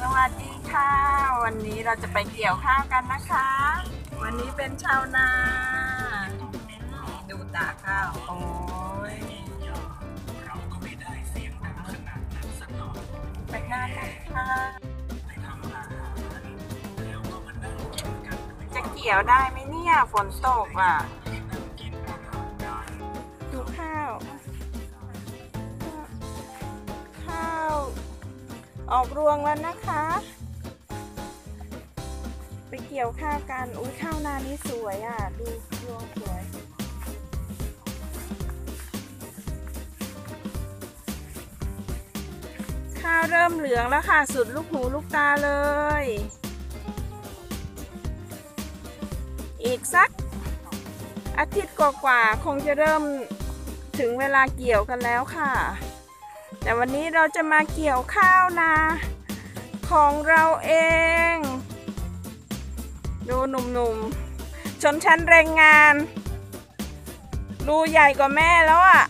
สวัสดีค่ะ วันนี้เราจะไปเกี่ยวข้าวกันนะคะ วันนี้เป็นชาวนา ดูตาข้าว โอ้ยเราก็ไม่ได้เสียงดังขนาดนั้นสักหน่อยไปหน้าวกันค่ะไปทำอาหารแล้วก็มานั่งกินกันจะเกี่ยวได้ไหมเนี่ยฝนตกอะ ออกรวงแล้วนะคะ ไปเกี่ยวข้าวกัน อุ้ยข้าวนานี้สวยอะ ดูรวงสวยข้าวเริ่มเหลืองแล้วค่ะ สุดลูกหูลูกตาเลย อีกสัก อาทิตย์กว่าๆคงจะเริ่มถึงเวลาเกี่ยวกันแล้วค่ะ แต่วันนี้เราจะมาเกี่ยวข้าวนาของเราเอง ดูหนุ่มๆ ชนชั้นแรงงานดูใหญ่กว่าแม่แล้วอะ่ะ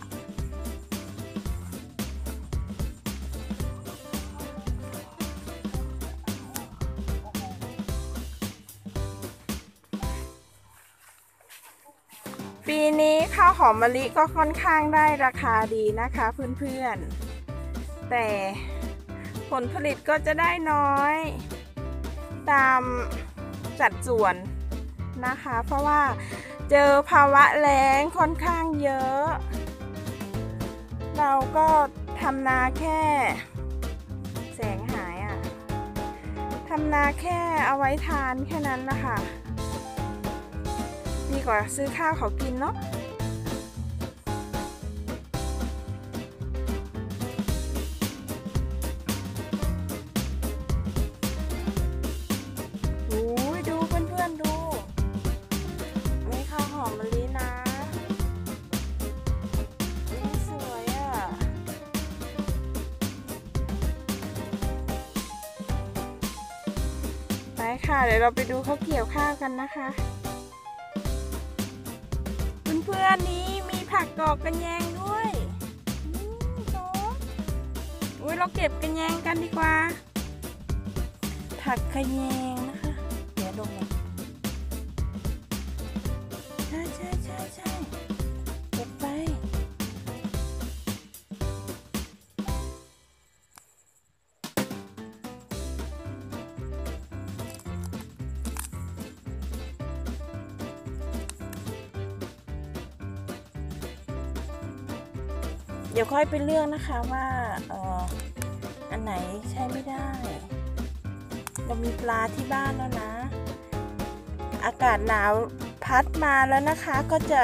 ปีนี้ข้าวหอมมะลิก็ค่อนข้างได้ราคาดีนะคะเพื่อนๆ แต่ผลผลิตก็จะได้น้อย ตามสัดส่วนนะคะ เพราะว่าเจอภาวะแล้งค่อนข้างเยอะ เราก็ทำนาแค่ แสงหายอะ่ะทำนาแค่เอาไว้ทานแค่นั้นนะคะ ดีกว่าซื้อข้าวเขากินเนาะ เดี๋ยวเราไปดูเขาเกี่ยวข้าวกันนะคะเพื่อนๆนี้มีผักกอกกันแยงด้วยอุ้ยเราเก็บกันแยงกันดีกว่า ผักขะแยงนะคะ เดี๋ยวลงมใช่ใช่ใช่ใช่ ดี๋ยวค่อยไปเลือกนะคะว่าอ่ออันไหนใช้ไม่ได้ เรามีปลาที่บ้านแล้วนะ อากาศหนาวพัดมาแล้วนะคะก็จะ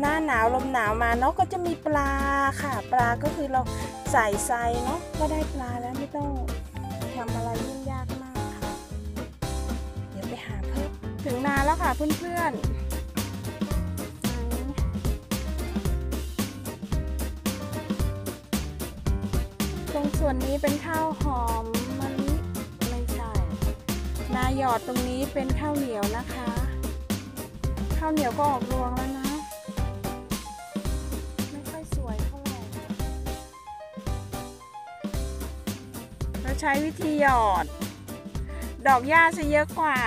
หน้าหนาวลมหนาวมาเนาะก็จะมีปลาค่ะ ปลาก็คือเราใส่ไซเนาะก็ได้ปลาแล้วไม่ต้องทำอะไรยุ่งยากมากค่ะ เดี๋ยวไปหาเพิ่มถึงนาแล้วค่ะเพื่อนๆ ส่วนนี้เป็นข้าวหอมมะลิไม่ใช่ นาหยอดตรงนี้เป็นข้าวเหนียวนะคะ ข้าวเหนียวก็ออกรวงแล้วนะ ไม่ค่อยสวยเท่าไหร่เราใช้วิธีหยอด ดอกหญ้าจะเยอะกว่า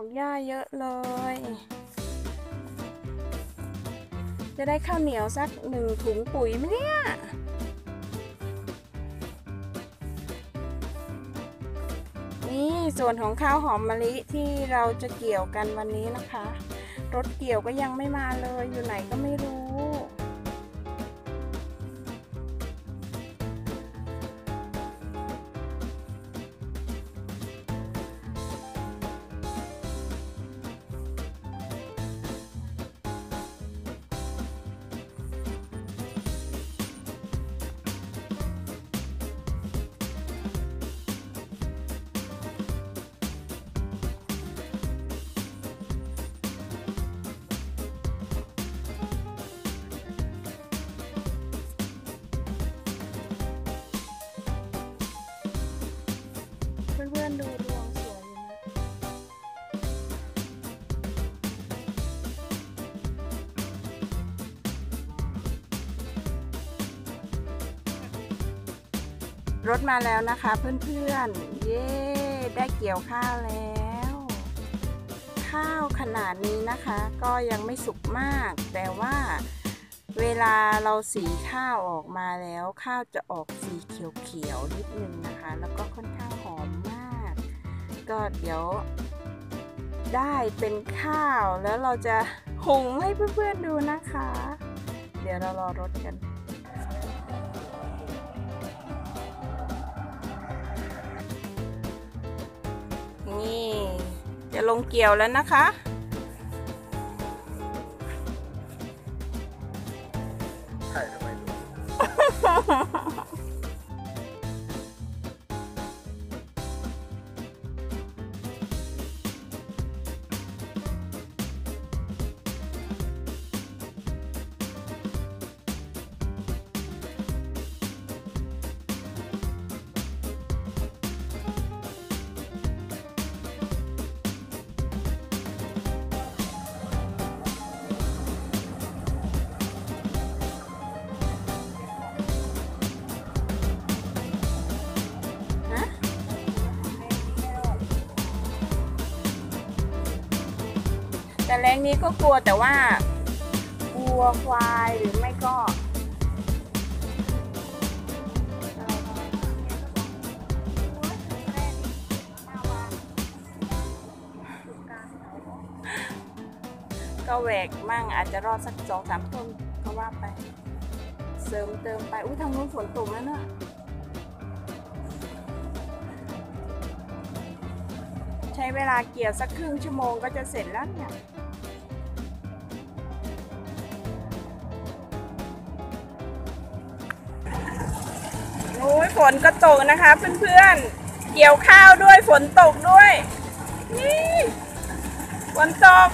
ดอกหญ้าเยอะเลย จะได้ข้าวเหนียวสักหนึ่งถุงปุ๋ยไหมเนี่ยนี่ส่วนของข้าวหอมมะลิที่เราจะเกี่ยวกันวันนี้นะคะ รถเกี่ยวก็ยังไม่มาเลยอยู่ไหนก็ไม่รู้ รถมาแล้วนะคะเพื่อนๆ เย้ ได้เกี่ยวข้าวแล้ว ข้าวขนาดนี้นะคะก็ยังไม่สุกมาก แต่ว่าเวลาเราสีข้าวออกมาแล้ว ข้าวจะออกสีเขียวๆนิดนึงนะคะ แล้วก็ค่อนข้างหอมมาก ก็เดี๋ยวได้เป็นข้าวแล้วเราจะหุงให้เพื่อนๆดูนะคะ เดี๋ยวเรารอรถกัน นี่ จะลงเกี่ยวแล้วนะคะ ใช่ทำไม แรงนี้ก็กลัวแต่ว่า กลัวควายหรือไม่ก็ก็แหวกมั่งอาจจะรอดสักสองสามต้นก็ว่าไป เสริมเติมไป อุ้ยทางนู้นฝนตกแล้วเนอะใช้เวลาเกี่ยวสักครึ่งชั่วโมงก็จะเสร็จแล้วเนี่ย ฝนก็ตกนะคะเพื่อนๆ เกี่ยวข้าวด้วยฝนตกด้วย นี่ ฝนตก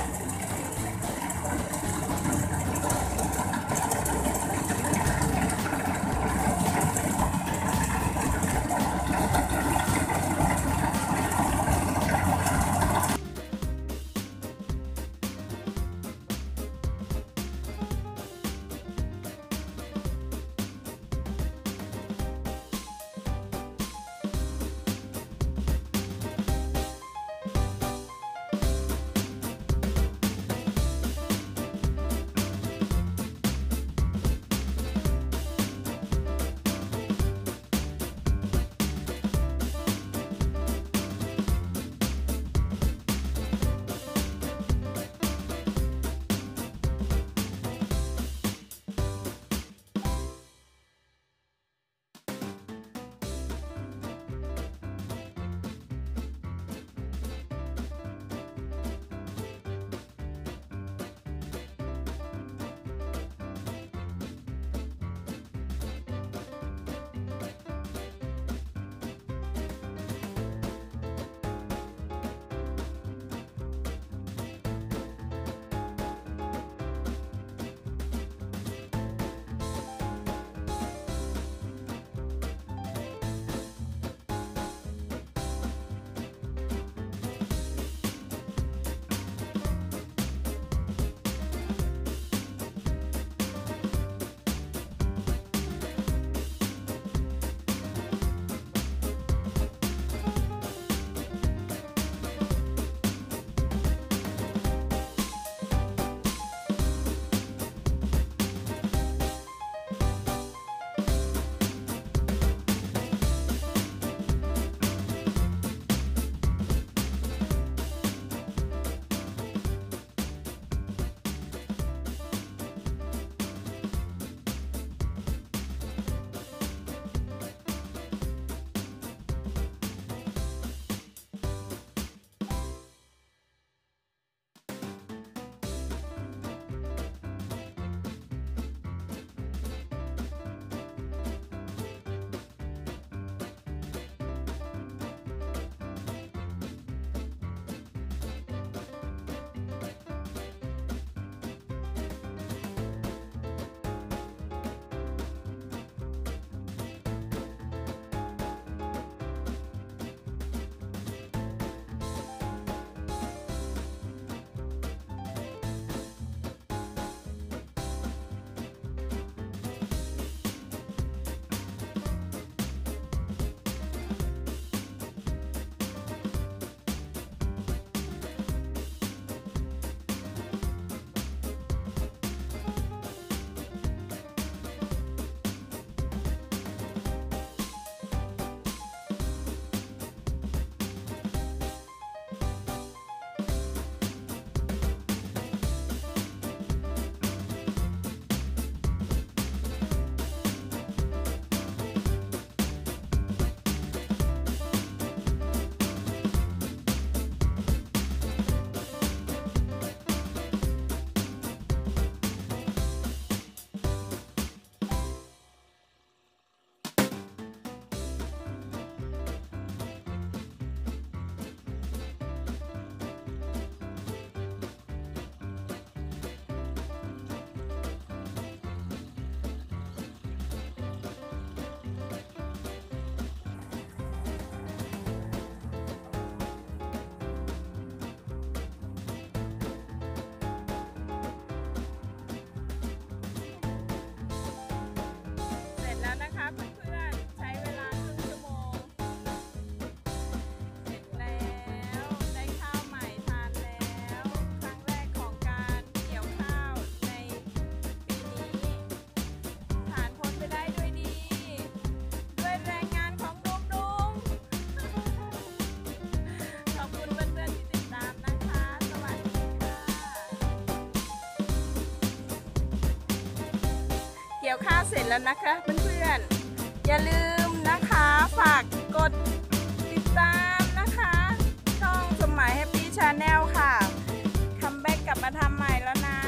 เสร็จแล้วนะคะเพื่อนๆ อย่าลืมนะคะฝากกดติดตามนะคะ ช่องสมัยแฮปปี้ชาแนลค่ะ comeback กลับมาทำใหม่แล้วนะ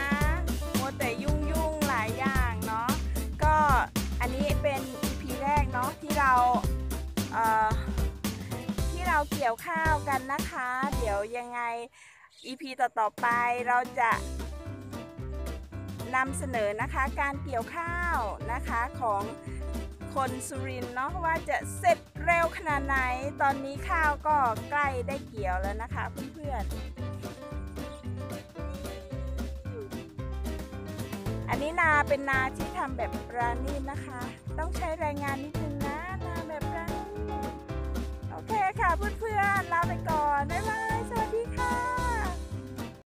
โมแต่ยุ่งยุ่งๆหลายอย่างเนาะก็อันนี้เป็น EP แรกเนาะที่เราเอ่อที่เราเกี่ยวข้าวกันนะคะ เดี๋ยวยังไง EP ต่อๆไปเราจะ นำเสนอนะคะการเกี่ยวข้าวนะคะของคนสุรินเนาะว่าจะเสร็จเร็วขนาดไหน ตอนนี้ข้าวก็ใกล้ได้เกี่ยวแล้วนะคะเพื่อนๆ อันนี้นาเป็นนาที่ทำแบบปราณีตนะคะ ต้องใช้แรงงานนิดนึงนะ นาแบบปราณีตโอเคค่ะเพื่อนๆลาไปก่อน บ๊ายบายสวัสดีค่ะ